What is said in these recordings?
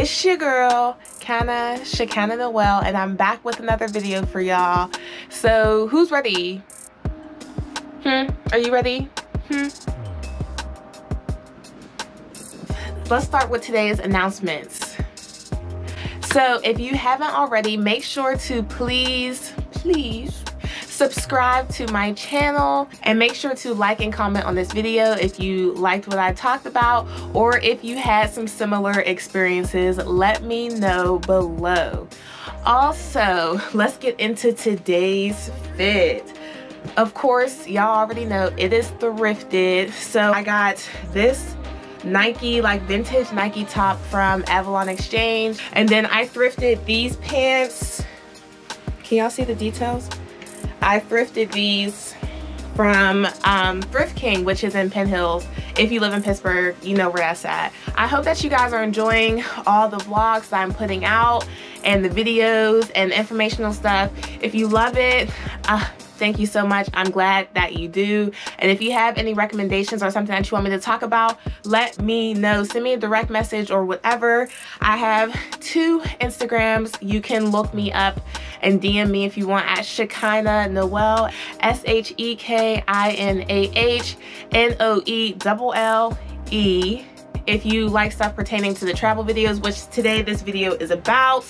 It's your girl, Kana Shekinah Noelle, and I'm back with another video for y'all. So, who's ready? Hmm? Are you ready? Hmm? Let's start with today's announcements. So, if you haven't already, make sure to please, please subscribe to my channel and make sure to like and comment on this video if you liked what I talked about or if you had some similar experiences let me know below also let's get into today's fit of course y'all already know it is thrifted so I got this Nike, like vintage Nike top from Avalon Exchange. And then I thrifted these pants. Can y'all see the details? I thrifted these from um, Thrift King, which is in Penn Hills. If you live in Pittsburgh, you know where that's at. I hope that you guys are enjoying all the vlogs that I'm putting out and the videos and informational stuff. If you love it, uh, Thank you so much. I'm glad that you do. And if you have any recommendations or something that you want me to talk about, let me know. Send me a direct message or whatever. I have two Instagrams. You can look me up and DM me if you want at Shekinah Noelle, S-H-E-K-I-N-A-H-N-O-E-L-L-E. If you like stuff pertaining to the travel videos, which today this video is about,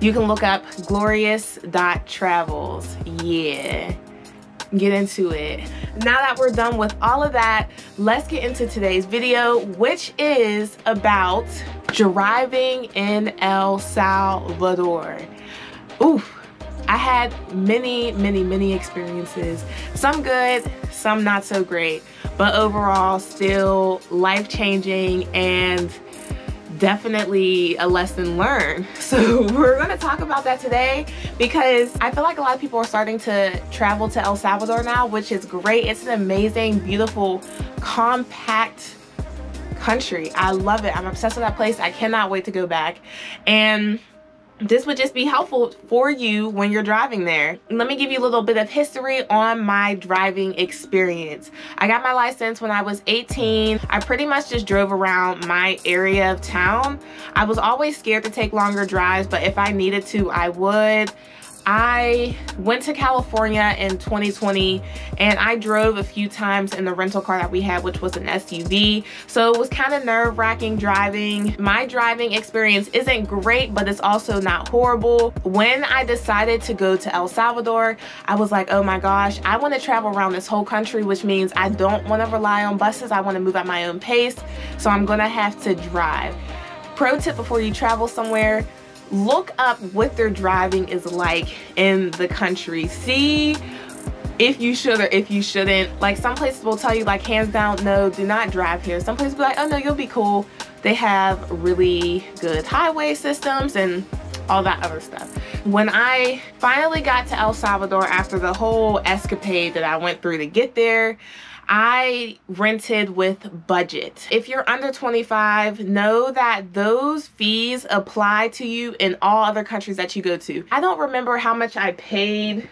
you can look up glorious.travels. Yeah, get into it. Now that we're done with all of that, let's get into today's video, which is about driving in El Salvador. Oof. I had many, many, many experiences. Some good, some not so great, but overall still life-changing and definitely a lesson learned. So we're gonna talk about that today because I feel like a lot of people are starting to travel to El Salvador now, which is great. It's an amazing, beautiful, compact country. I love it. I'm obsessed with that place. I cannot wait to go back. And this would just be helpful for you when you're driving there. Let me give you a little bit of history on my driving experience. I got my license when I was 18. I pretty much just drove around my area of town. I was always scared to take longer drives, but if I needed to, I would. I went to California in 2020 and I drove a few times in the rental car that we had, which was an SUV. So it was kind of nerve wracking driving. My driving experience isn't great, but it's also not horrible. When I decided to go to El Salvador, I was like, oh my gosh, I want to travel around this whole country, which means I don't want to rely on buses. I want to move at my own pace. So I'm going to have to drive. Pro tip before you travel somewhere, look up what their driving is like in the country. See if you should or if you shouldn't. Like some places will tell you like hands down, no, do not drive here. Some places will be like, oh no, you'll be cool. They have really good highway systems and all that other stuff. When I finally got to El Salvador after the whole escapade that I went through to get there, I rented with budget. If you're under 25, know that those fees apply to you in all other countries that you go to. I don't remember how much I paid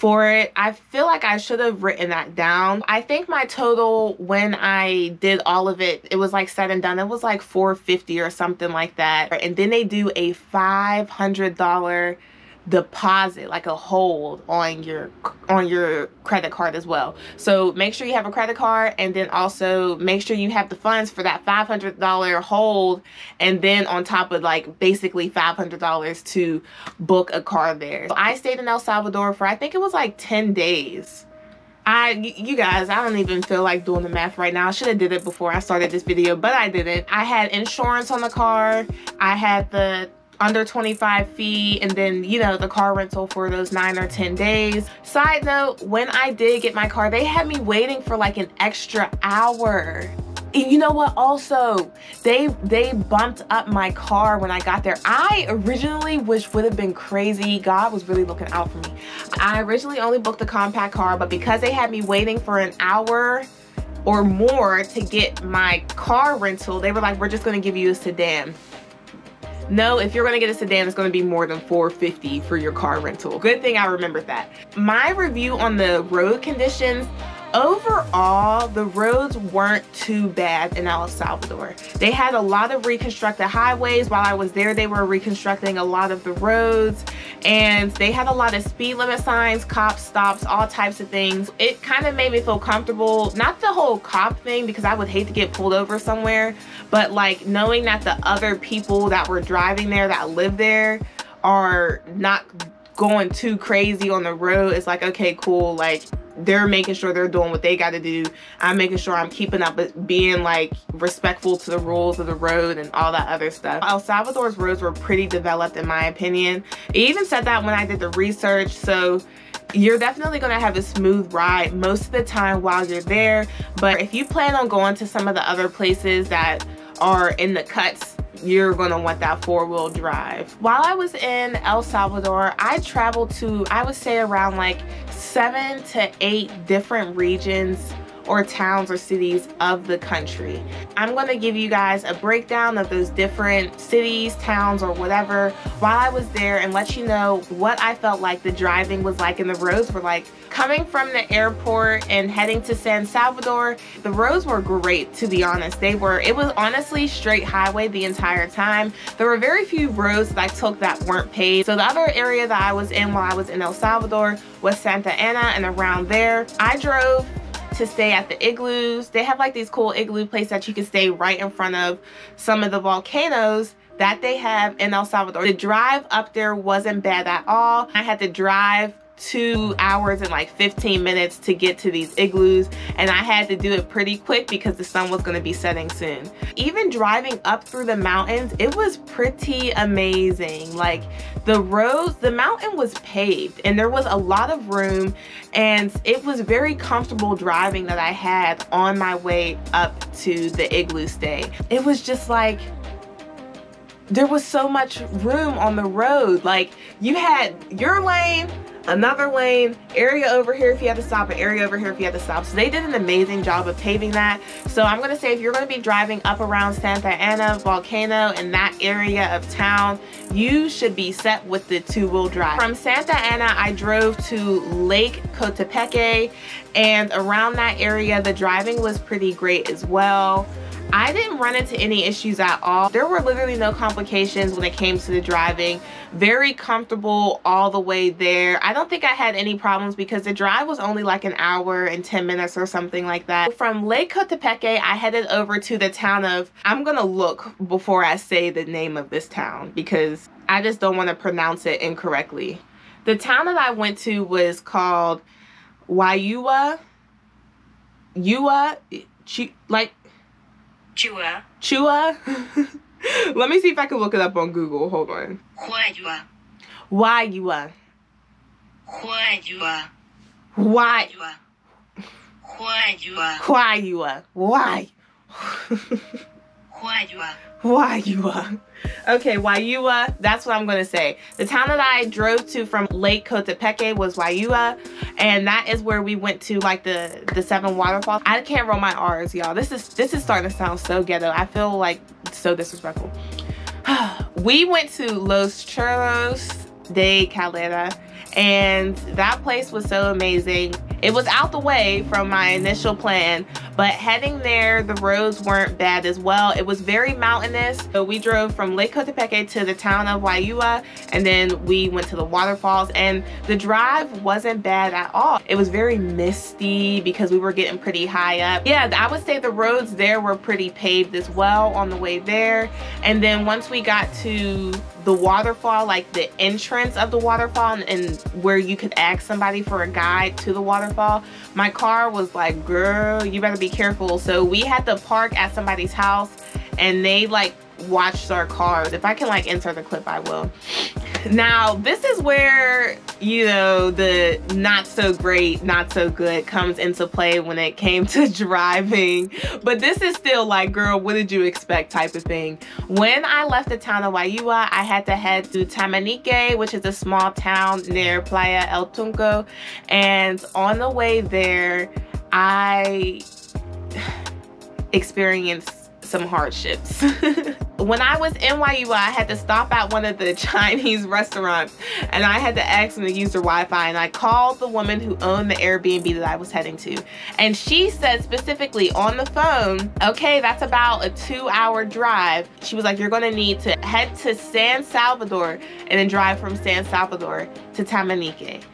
for it. I feel like I should have written that down. I think my total when I did all of it, it was like said and done. It was like 450 or something like that. And then they do a $500 deposit like a hold on your on your credit card as well so make sure you have a credit card and then also make sure you have the funds for that $500 hold and then on top of like basically $500 to book a car there so I stayed in El Salvador for I think it was like 10 days I, you guys, I don't even feel like doing the math right now. I should have did it before I started this video, but I didn't. I had insurance on the car. I had the under 25 fee and then you know the car rental for those nine or 10 days. Side note, when I did get my car, they had me waiting for like an extra hour. You know what? Also they they bumped up my car when i got there. I originally which would have been crazy. God was really looking out for me. I originally only booked the compact car but because they had me waiting for an hour or more to get my car rental they were like we're just going to give you a sedan no, if you're gonna get a sedan, it's gonna be more than 450 for your car rental. Good thing I remembered that. My review on the road conditions overall, the roads weren't too bad in El Salvador. They had a lot of reconstructed highways. While I was there, they were reconstructing a lot of the roads and they had a lot of speed limit signs, cop stops, all types of things. It kind of made me feel comfortable. Not the whole cop thing because I would hate to get pulled over somewhere, but like knowing that the other people that were driving there that live there are not going too crazy on the road. It's like, okay, cool. Like they're making sure they're doing what they got to do. I'm making sure I'm keeping up with being like respectful to the rules of the road and all that other stuff. El Salvador's roads were pretty developed in my opinion. It even said that when I did the research. So you're definitely going to have a smooth ride most of the time while you're there. But if you plan on going to some of the other places that are in the cuts you're gonna want that four-wheel drive. While I was in El Salvador, I traveled to, I would say around like seven to eight different regions or towns or cities of the country. I'm to give you guys a breakdown of those different cities, towns, or whatever while I was there and let you know what I felt like the driving was like and the roads were like. Coming from the airport and heading to San Salvador, the roads were great to be honest. They were, it was honestly straight highway the entire time. There were very few roads that I took that weren't paved. So the other area that I was in while I was in El Salvador was Santa Ana and around there. I drove to stay at the igloos. They have like these cool igloo places that you can stay right in front of some of the volcanoes that they have in El Salvador. The drive up there wasn't bad at all. I had to drive two hours and like 15 minutes to get to these igloos and I had to do it pretty quick because the sun was going to be setting soon. Even driving up through the mountains, it was pretty amazing. Like the roads, the mountain was paved and there was a lot of room and it was very comfortable driving that I had on my way up to the igloo stay. It was just like there was so much room on the road. Like you had your lane, another lane, area over here if you had to stop, an area over here if you had to stop. So they did an amazing job of paving that. So I'm gonna say if you're gonna be driving up around Santa Ana Volcano in that area of town, you should be set with the two-wheel drive. From Santa Ana, I drove to Lake Coatepeque and around that area, the driving was pretty great as well. I didn't run into any issues at all. There were literally no complications when it came to the driving. Very comfortable all the way there. I don't think I had any problems because the drive was only like an hour and 10 minutes or something like that. From Lake Coatepeque, I headed over to the town of, I'm gonna look before I say the name of this town because I just don't want to pronounce it incorrectly. The town that I went to was called Wayua. Yua, like Chua. Chua? Let me see if I can look it up on Google. Hold on. Huayua. Huayua. Huayua. Huayua. Huayua. Huayua. Why? Juayúa. Okay, Juayúa, that's what I'm gonna say. The town that I drove to from Lake Coatepeque was Juayúa, and that is where we went to like the, the seven waterfalls. I can't roll my R's, y'all. This is this is starting to sound so ghetto. I feel like so disrespectful. we went to Los Chorros de Calera, and that place was so amazing. It was out the way from my initial plan, but heading there, the roads weren't bad as well. It was very mountainous. So we drove from Lake Coatepeque to the town of Juayúa, and then we went to the waterfalls, and the drive wasn't bad at all. It was very misty because we were getting pretty high up. Yeah, I would say the roads there were pretty paved as well on the way there. And then once we got to the waterfall, like the entrance of the waterfall and where you could ask somebody for a guide to the waterfall, my car was like, girl, you better be careful. So we had to park at somebody's house and they like watched our cars. If I can like insert the clip, I will. Now, this is where, you know, the not so great, not so good comes into play when it came to driving. But this is still like, girl, what did you expect type of thing. When I left the town of Juayúa, I had to head to Tamanique, which is a small town near Playa El Tunco. And on the way there, I experienced some hardships. when I was NYU, I had to stop at one of the Chinese restaurants and I had to ask them to use their Wi-Fi and I called the woman who owned the Airbnb that I was heading to. And she said specifically on the phone, okay, that's about a two hour drive. She was like, you're gonna need to head to San Salvador and then drive from San Salvador to Tamanique.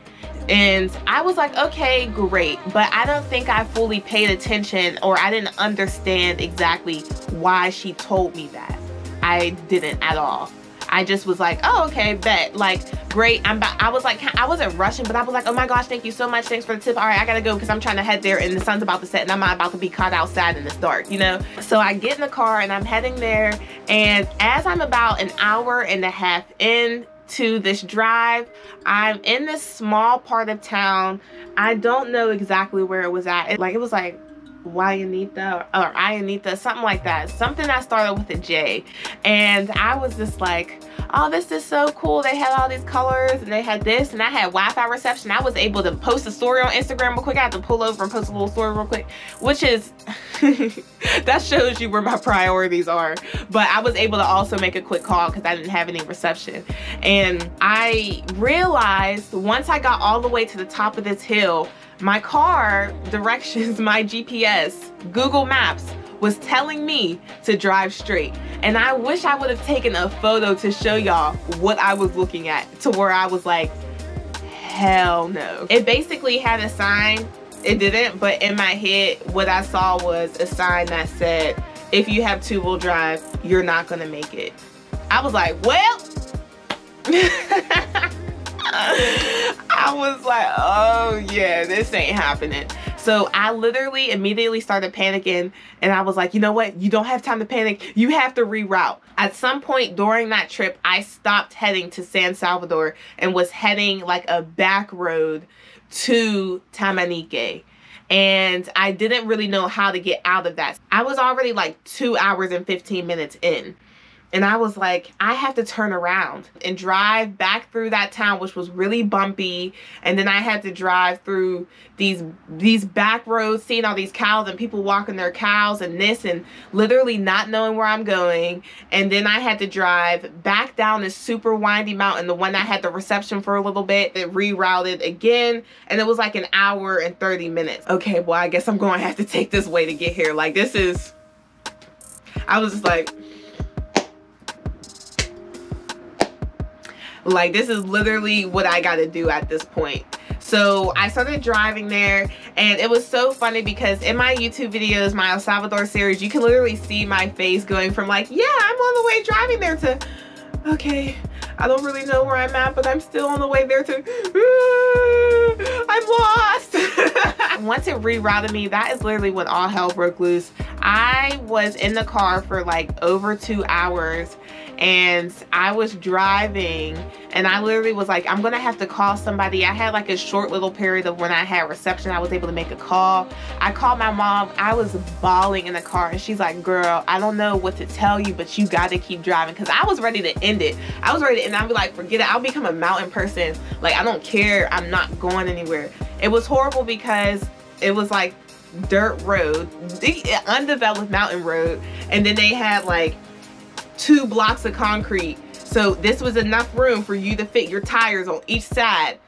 And I was like, okay, great. But I don't think I fully paid attention or I didn't understand exactly why she told me that. I didn't at all. I just was like, oh, okay, bet. Like, great. I'm about, I was like, I wasn't rushing, but I was like, oh my gosh, thank you so much. Thanks for the tip. All right, I gotta go because I'm trying to head there and the sun's about to set and I'm not about to be caught outside in this dark, you know? So I get in the car and I'm heading there. And as I'm about an hour and a half in to this drive. I'm in this small part of town. I don't know exactly where it was at. It, like it was like Wayanita or Ayanita, something like that. Something that started with a J. And I was just like, oh, this is so cool. They had all these colors and they had this and I had Wi-Fi reception. I was able to post a story on Instagram real quick. I had to pull over and post a little story real quick, which is, that shows you where my priorities are. But I was able to also make a quick call because I didn't have any reception. And I realized once I got all the way to the top of this hill, my car directions, my GPS, Google Maps was telling me to drive straight. And I wish I would have taken a photo to show y'all what I was looking at to where I was like, hell no. It basically had a sign, it didn't, but in my head, what I saw was a sign that said, if you have two wheel drive, you're not gonna make it. I was like, well, I was like, oh yeah, this ain't happening. So I literally immediately started panicking and I was like, you know what? You don't have time to panic. You have to reroute. At some point during that trip, I stopped heading to San Salvador and was heading like a back road to Tamanique and I didn't really know how to get out of that. I was already like two hours and 15 minutes in. And I was like, I have to turn around and drive back through that town, which was really bumpy. And then I had to drive through these these back roads, seeing all these cows and people walking their cows and this and literally not knowing where I'm going. And then I had to drive back down this super windy mountain, the one that had the reception for a little bit. It rerouted again. And it was like an hour and 30 minutes. Okay, well, I guess I'm going to have to take this way to get here. Like this is, I was just like, Like this is literally what I got to do at this point. So I started driving there and it was so funny because in my YouTube videos, my El Salvador series, you can literally see my face going from like, yeah, I'm on the way driving there to, okay, I don't really know where I'm at, but I'm still on the way there to, I'm lost. Once it rerouted me, that is literally when all hell broke loose. I was in the car for like over two hours and I was driving and I literally was like, I'm gonna have to call somebody. I had like a short little period of when I had reception, I was able to make a call. I called my mom, I was bawling in the car and she's like, girl, I don't know what to tell you, but you gotta keep driving. Cause I was ready to end it. I was ready to, and I'd be like, forget it, I'll become a mountain person. Like, I don't care, I'm not going anywhere. It was horrible because it was like dirt road, uh, undeveloped mountain road. And then they had like two blocks of concrete. So this was enough room for you to fit your tires on each side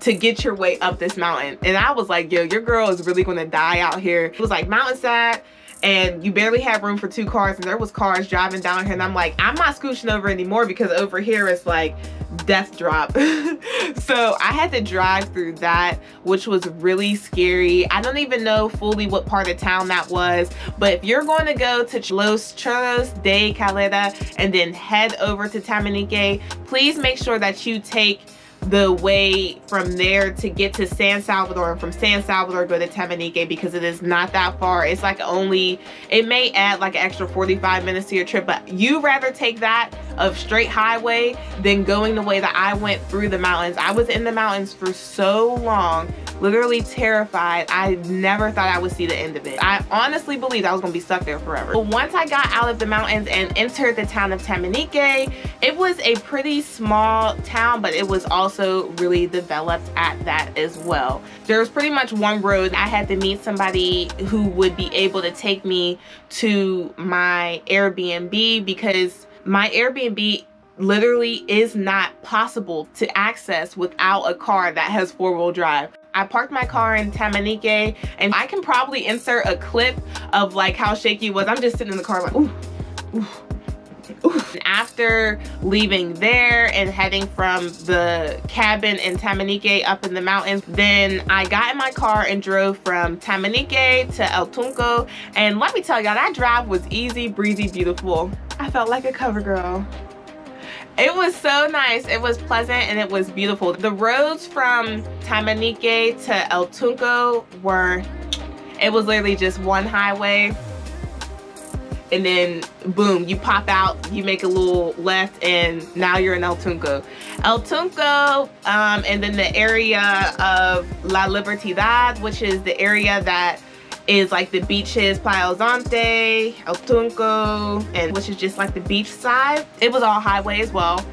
to get your way up this mountain. And I was like, yo, your girl is really gonna die out here. It was like mountainside and you barely have room for two cars and there was cars driving down here and I'm like, I'm not scooching over anymore because over here it's like death drop. so I had to drive through that, which was really scary. I don't even know fully what part of town that was, but if you're going to go to Los Chorros de Calera and then head over to Tamanique, please make sure that you take the way from there to get to San Salvador and from San Salvador go to Tamanique because it is not that far. It's like only, it may add like an extra 45 minutes to your trip, but you rather take that of straight highway than going the way that I went through the mountains. I was in the mountains for so long literally terrified. I never thought I would see the end of it. I honestly believed I was gonna be stuck there forever. But once I got out of the mountains and entered the town of Tamanique, it was a pretty small town, but it was also really developed at that as well. There was pretty much one road. I had to meet somebody who would be able to take me to my Airbnb because my Airbnb literally is not possible to access without a car that has four-wheel drive. I parked my car in Tamanique and I can probably insert a clip of like how shaky it was. I'm just sitting in the car like, ooh, ooh. Oof. After leaving there and heading from the cabin in Tamanique up in the mountains, then I got in my car and drove from Tamanique to El Tunco. And let me tell y'all, that drive was easy, breezy, beautiful. I felt like a cover girl. It was so nice. It was pleasant and it was beautiful. The roads from Tamanique to El Tunco were, it was literally just one highway. And then boom, you pop out, you make a little left and now you're in El Tunco. El Tunco um, and then the area of La Libertad, which is the area that is like the beaches, Playa Zonte, El Tunco, and which is just like the beach side. It was all highway as well.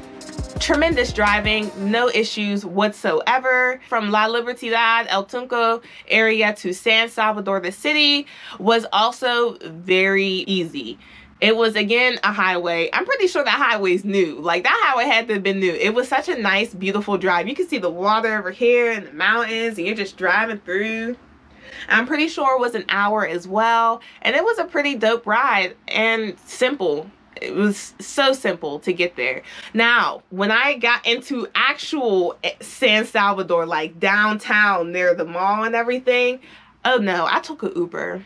Tremendous driving, no issues whatsoever. From La Libertad, El Tunco area to San Salvador, the city, was also very easy. It was again a highway. I'm pretty sure that highway's new. Like that highway had to have been new. It was such a nice, beautiful drive. You can see the water over here and the mountains and you're just driving through. I'm pretty sure it was an hour as well. And it was a pretty dope ride and simple. It was so simple to get there. Now, when I got into actual eh, San Salvador, like downtown near the mall and everything, oh no, I took an Uber.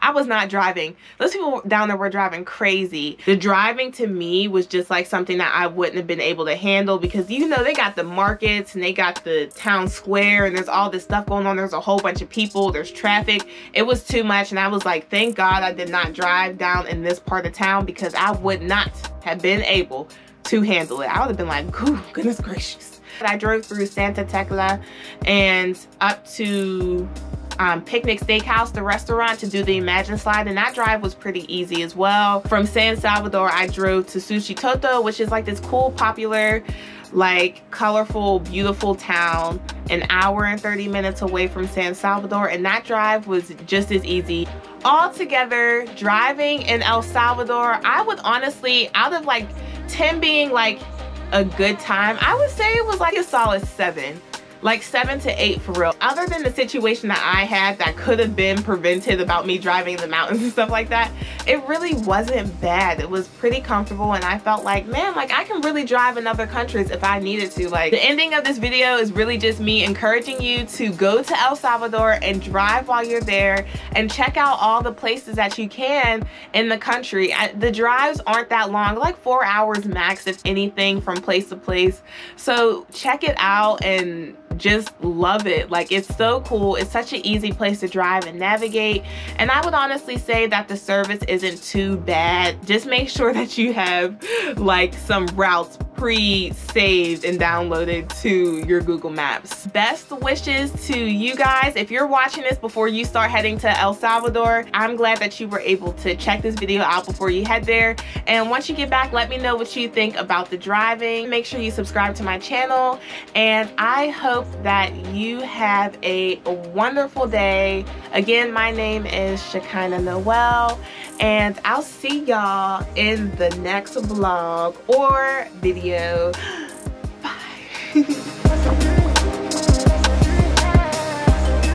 I was not driving. Those people down there were driving crazy. The driving to me was just like something that I wouldn't have been able to handle because you know they got the markets and they got the town square and there's all this stuff going on. There's a whole bunch of people. There's traffic. It was too much and I was like, thank God I did not drive down in this part of town because I would not have been able to handle it. I would have been like, goodness gracious. I drove through Santa Tecla and up to um, Picnic Steakhouse, the restaurant, to do the Imagine Slide, and that drive was pretty easy as well. From San Salvador, I drove to Suchitoto, which is like this cool, popular, like colorful, beautiful town, an hour and 30 minutes away from San Salvador, and that drive was just as easy. Altogether, driving in El Salvador, I would honestly, out of like 10 being like a good time, I would say it was like a solid seven like seven to eight for real. Other than the situation that I had that could have been prevented about me driving in the mountains and stuff like that, it really wasn't bad. It was pretty comfortable and I felt like, man, like I can really drive in other countries if I needed to. Like the ending of this video is really just me encouraging you to go to El Salvador and drive while you're there and check out all the places that you can in the country. The drives aren't that long, like four hours max if anything from place to place. So check it out and just love it. Like it's so cool. It's such an easy place to drive and navigate. And I would honestly say that the service isn't too bad. Just make sure that you have like some routes pre-saved and downloaded to your Google Maps. Best wishes to you guys. If you're watching this before you start heading to El Salvador, I'm glad that you were able to check this video out before you head there. And once you get back, let me know what you think about the driving. Make sure you subscribe to my channel. And I hope that you have a wonderful day. Again, my name is Shekinah Noelle, and I'll see y'all in the next vlog or video. Bye.